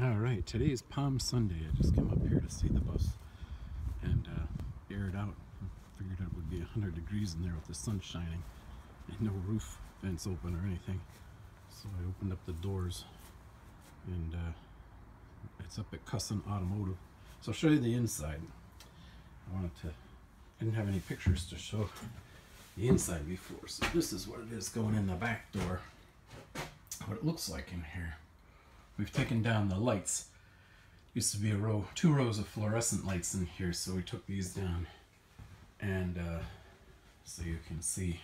All right, today is Palm Sunday. I just came up here to see the bus and uh, air it out. I Figured it would be 100 degrees in there with the sun shining and no roof vents open or anything. So I opened up the doors and uh, it's up at Cusson Automotive. So I'll show you the inside. I wanted to, I didn't have any pictures to show the inside before. So this is what it is going in the back door. What it looks like in here. We've taken down the lights. Used to be a row, two rows of fluorescent lights in here, so we took these down. And uh, so you can see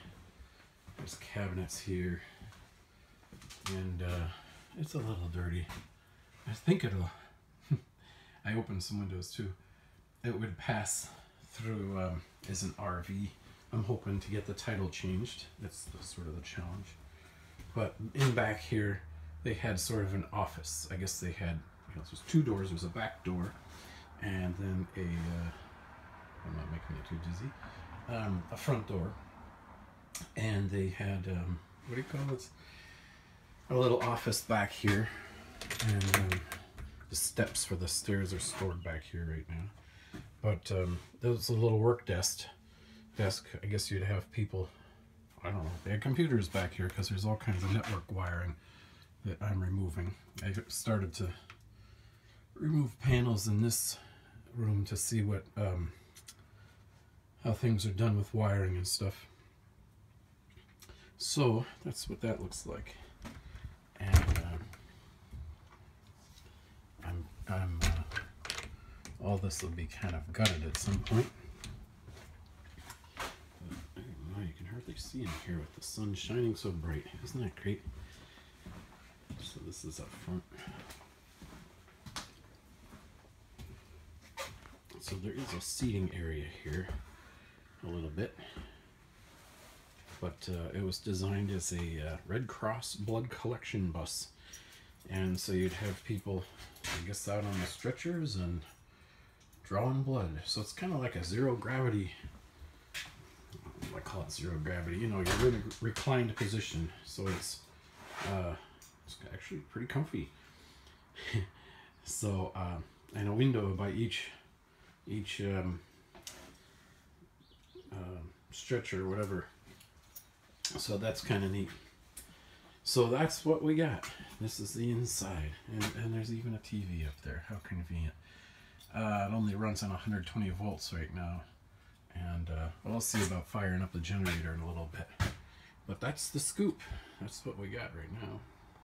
there's cabinets here. And uh, it's a little dirty. I think it'll, I opened some windows too. It would pass through um, as an RV. I'm hoping to get the title changed. That's the, sort of the challenge. But in back here, they had sort of an office. I guess they had, you know, there's two doors. There's a back door, and then a. Uh, I'm not making it too dizzy. Um, a front door, and they had um, what do you call it? A little office back here, and um, the steps for the stairs are stored back here right now. But um, there was a little work desk. Desk. I guess you'd have people. I don't know. They had computers back here because there's all kinds of network wiring that I'm removing. I started to remove panels in this room to see what um, how things are done with wiring and stuff. So that's what that looks like, and uh, I'm I'm uh, all this will be kind of gutted at some point. But, you can hardly see in here with the sun shining so bright. Isn't that great? So this is up front. So there is a seating area here, a little bit. But uh, it was designed as a uh, Red Cross blood collection bus. And so you'd have people, I guess, out on the stretchers and drawing blood. So it's kind of like a zero gravity, I call it zero gravity, you know, you're in a reclined position. So it's, uh, it's actually pretty comfy. so, uh, and a window by each each um, uh, stretcher or whatever. So that's kind of neat. So that's what we got. This is the inside, and, and there's even a TV up there. How convenient. Uh, it only runs on 120 volts right now, and uh, we'll see about firing up the generator in a little bit. But that's the scoop. That's what we got right now.